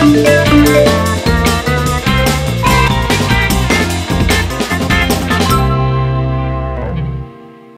Música